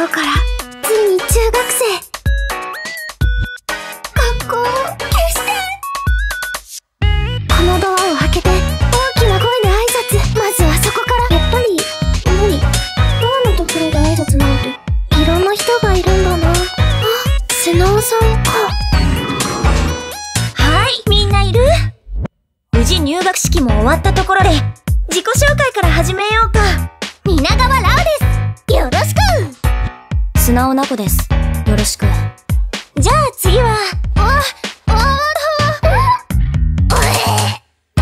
今日からついに中学生。学校を消して。このドアを開けて大きな声で挨拶。まずはそこから。やっぱり無理。ドアのところで挨拶なんていろんな人がいるんだな。あスノーさんか。はい、みんないる。無事入学式も終わったところで、自己紹介から始めよう。く素直な子です。よろしく。じゃあ次は、ああ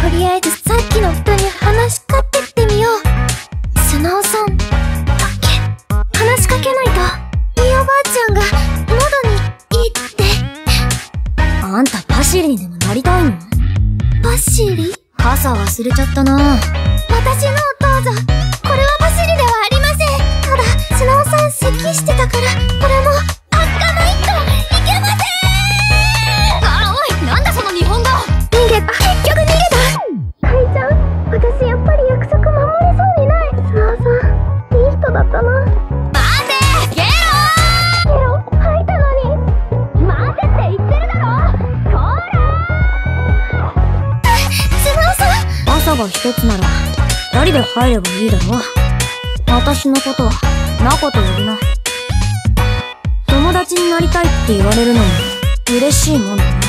とりあえずさっきの人に話しかけてみよう。スノーさん。だっけ。話しかけないと。いいおばあちゃんが喉にいいって。あんたパシリにでもなりたいの？パシリ？傘忘れちゃったな。私のさん咳してたからこれも開かないといけません！あおいなんだその日本語。逃げた。結局逃げた。かいちゃん私やっぱり約束守れそうにない。スノーさんいい人だったな。待てゲゲロ吐いたのに。ロ待てって言ってるだろ。こスノー。さん朝が一つなら、二人で入ればいいだろ私のことは、なこと呼びな。友達になりたいって言われるのも、嬉しいもんだな。